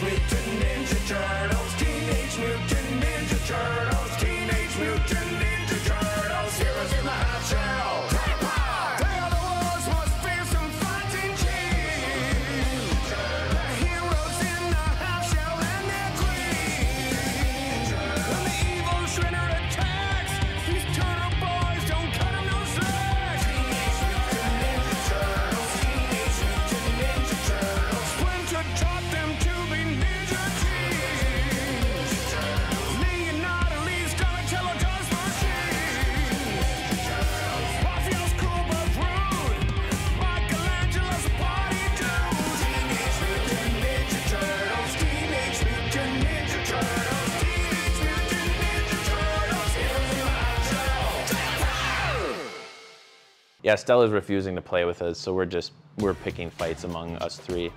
Mutant Ninja Turtles, Yeah, Stella's refusing to play with us, so we're just we're picking fights among us three.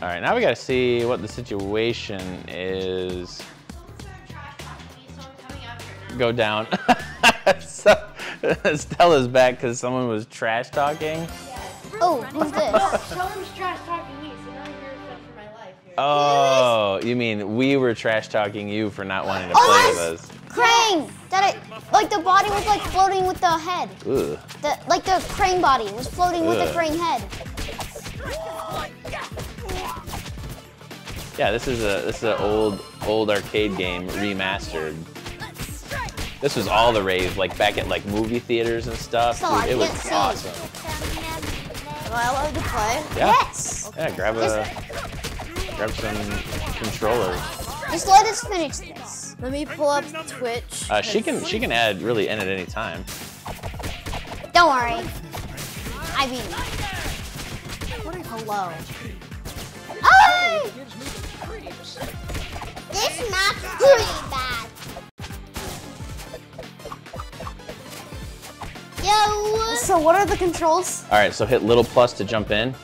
All right, now we gotta see what the situation is. Go down. so, Stella's back because someone was trash talking. Oh, who's this? Someone's trash talking me, so now I'm here for my life here. Oh, you mean we were trash talking you for not wanting to Oh, play with us? Krang! That it, like the body was like floating with the head. Ugh. The, like the Krang body was floating with the Krang head. Yeah, this is a this is an old old arcade game remastered. This was all the rave, like back at like movie theaters and stuff. So I Dude, it was can't see. awesome. Am I allowed to play? Yeah. Yes! Yeah, grab a grab some controllers. Just let us finish this. Let me pull up Twitch. Uh, she can she can add really in at any time. Don't worry. I mean, Hello. oh! This map's pretty bad. Yo! So what are the controls? All right, so hit little plus to jump in.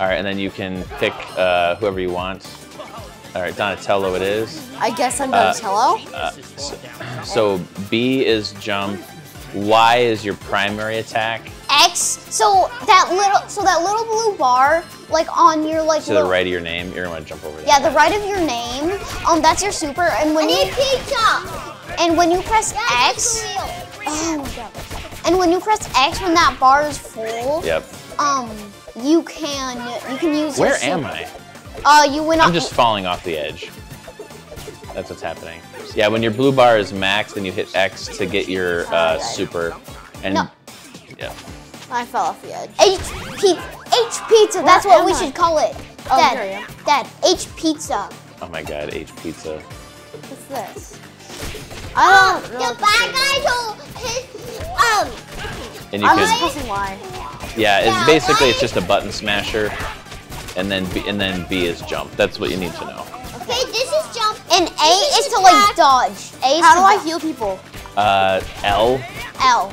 All right, and then you can pick uh, whoever you want. All right, Donatello it is. I guess I'm Donatello. Uh, so, so B is jump. Y is your primary attack. X. So that little, so that little blue bar, like on your like. To the right of your name, you're gonna jump over there. Yeah, the right of your name. Um, that's your super. And when you pizza. And when you press X. Oh my god. And when you press X, when that bar is full, Yep. um, you can you can use. your Where super. am I? Uh, you went off. I'm just falling off the edge. That's what's happening. Yeah, when your blue bar is maxed, then you hit X to get your uh, super. And No. yeah. I fell off the edge. H P H pizza. That's what we I? should call it. Oh, Dad, here I am. Dad, H pizza. Oh my God, H pizza. What's this? I don't know. The bad guy told his um. And you I was can, pressing Y. yeah, it's Yeah, basically why- it's just a button smasher, and then B, and then B is jump. That's what you need to know. Okay, this is jump. And A is to like dodge. A is How to do I heal people? Uh, L, L.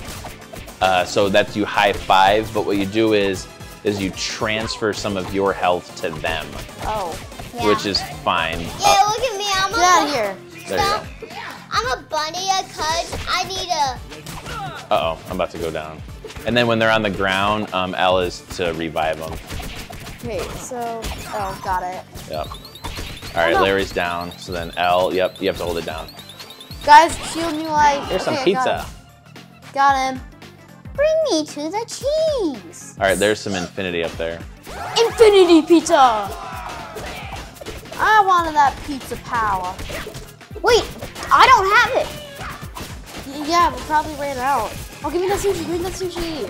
uh, so that's you high five, but what you do is is you transfer some of your health to them, Oh. Yeah. which is fine. Yeah, Uh, look at me. I'm Get out of here. there you go. I'm a bunny because I need a. Uh oh, I'm about to go down. And then when they're on the ground, um, L is to revive them. Okay, so oh, got it. Yep. All right, no. Larry's down. So then L, yep, you have to hold it down. Guys, shield me like. Here's some okay, got pizza. him. Got him. Bring me to the cheese. All right, there's some infinity up there. Infinity pizza. I wanted that pizza power. Wait, I don't have it. Yeah, we probably ran out. Oh, give me that sushi. Give me that sushi.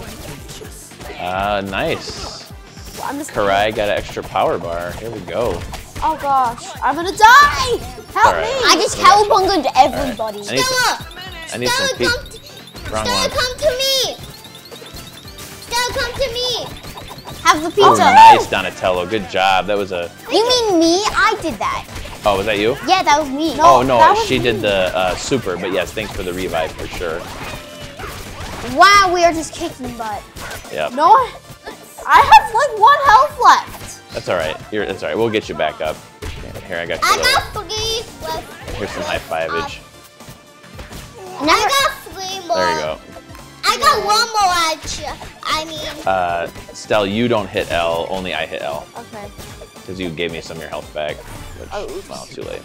Uh, nice. I'm just. Karai got an extra power bar. Here we go. Oh gosh, I'm gonna die! Help All right. me! I just cowabunged everybody. I need some, I need some pizza. Wrong one. come to me. Stella, come to me. Have the Oh, pizza. nice, Donatello. Good job. That was a. You mean me? I did that. Oh, was that you? Yeah, that was me. Oh no, she me. did the uh, super. But yes, thanks for the revive for sure. Wow, we are just kicking butt. Yep. No, I, I have like one health left. That's all right. You're, that's all right. We'll get you back up. Here, I got you. I a little- got three left. Here's some high fiveage. I got three more. There you go. I I got one more edge. I mean, Uh, Stell, you don't hit L, only I hit L. Okay. Because you gave me some of your health back. Which, Oh, oops. well, too late.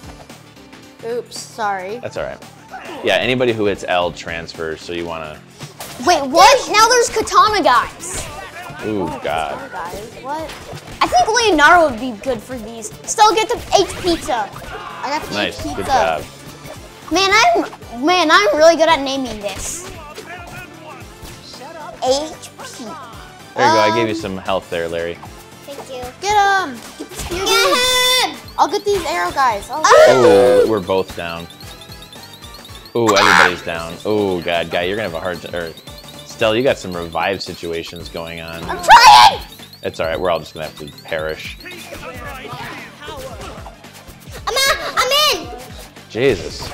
Oops, sorry. That's alright. Yeah, anybody who hits L transfers, so you wanna... wait, what? Now there's katana guys. Ooh, God. Oh, what? I think Leonardo would be good for these. Still get the H pizza. I got the Nice, pizza. good job. Man, I'm man, I'm really good at naming this. HP. There you go, I gave you um, some health there, Larry. Thank you. Get him! Get the. Get him! I'll get these arrow guys. Oh, Oh, we're both down. Oh, everybody's down. Oh, God, guy, you're gonna have a hard time. Or, Stell, you got some revive situations going on. I'm trying. It's alright, we're all just gonna have to perish. I'm in. I'm in. Jesus.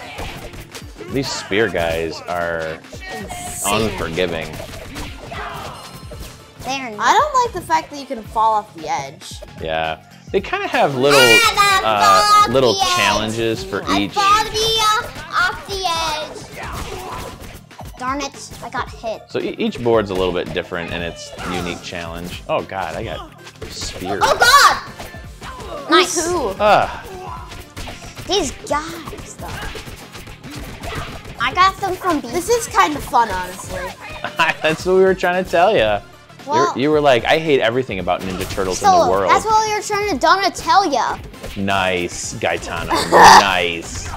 These spear guys are unforgiving. There. I don't like the fact that you can fall off the edge. Yeah. They kind of have little uh, little challenges for I each. Darn it! I got hit. So e- each board's a little bit different and its unique challenge. Oh god, I got spear. Oh God! Nice. Who? Ah, These guys, though. I got them from B. This is kind of fun, honestly. that's what we were trying to tell you. Well- you were like, I hate everything about Ninja Turtles in the world. that's what we were trying to Donatello. Nice, Gaetano. nice.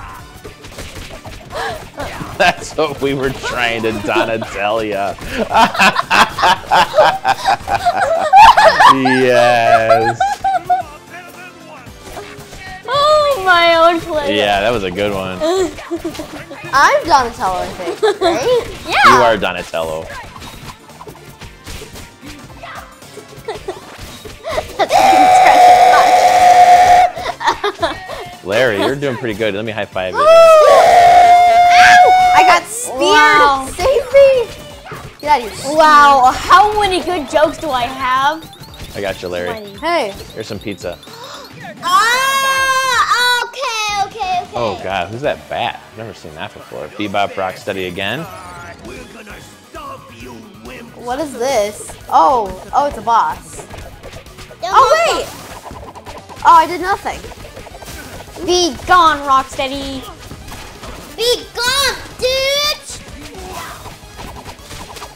That's what we were trying to Donatelia. yes. Oh, my own play. Yeah, that was a good one. I'm Donatello, I think, right? Yeah. You are Donatello. Larry, you're doing pretty good. Let me high five you. Oh! I got speared! Wow. Save me! Get out of here. Wow, how many good jokes do I have? I got you, Larry. Hey, Here's some pizza. Ah, okay, okay, okay. Oh god, who's that bat? I've never seen that before. Bebop Rocksteady again. what is this? Oh, oh, it's a boss. Oh, wait! Oh, I did nothing. Be gone, Rocksteady. Be gone, dude.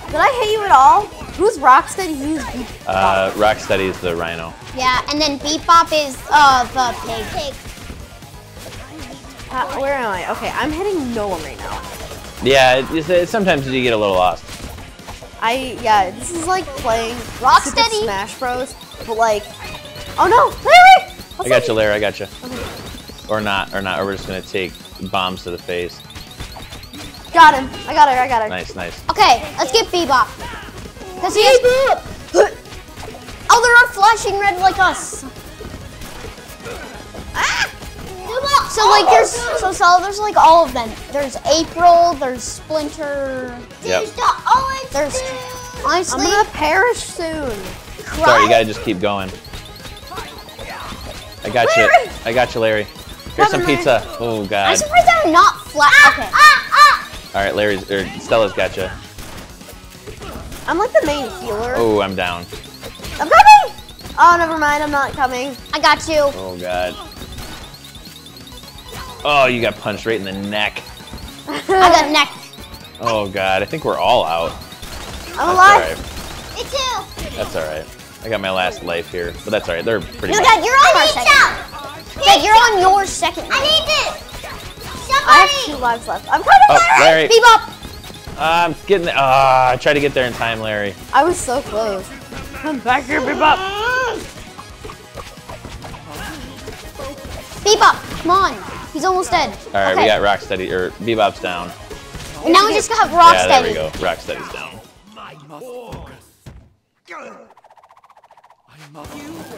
Did I hit you at all? Who's Rocksteady? Who's Beep? Uh, Rocksteady's the rhino. Yeah, and then Bebop is uh the pig. Pig. Uh, where am I? Okay, I'm hitting no one right now. Yeah, it, it's- sometimes you get a little lost. I, yeah, this is like playing Rocksteady. Smash Bros. But like, oh no, Larry! I got you, Larry. I got you. Or not, or not. Or we're just gonna take bombs to the face. Got him. I got her. I got her. Nice, nice. Okay, let's get Bebop. Cause he has. Oh, they're not flashing red like us. Ah! So like there's so so there's like all of them. There's April. There's Splinter. Yep. There's honestly. I'm gonna perish soon. Sorry, you gotta just keep going. I got you. I got you, Larry. Here's some Coming, pizza. Oh god. I'm surprised I'm not flat. Okay. All right, Larry's or Stella's got you. I'm like the main healer. Oh, I'm down. I'm coming! Oh, never mind. I'm not coming. I got you. Oh god. Oh, you got punched right in the neck. I got neck. Oh god, I think we're all out. I'm That's alive. alright. Me too. That's alright. I got my last life here, but that's alright. They're pretty No, much. Dad, you're on our second. Dad, you're on your second. I need this. I have two lives left. I'm coming, Oh, Larry! Larry. Bebop. I'm getting there. Ah, I tried to get there in time, Larry. I was so close. Come back here, Bebop. Bebop, come on. He's almost dead. All right, okay. we got Rocksteady or Bebop's down. And now we just got Rocksteady. Yeah, there we go. Rocksteady's down.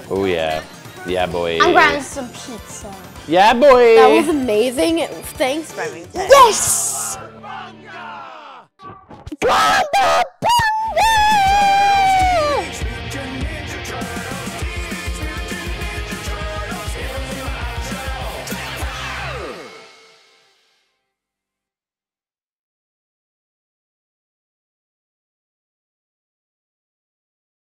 Oh yeah, yeah boy. I'm grabbing some pizza. Yeah, boy. That was amazing. Thanks, Remington. Yes!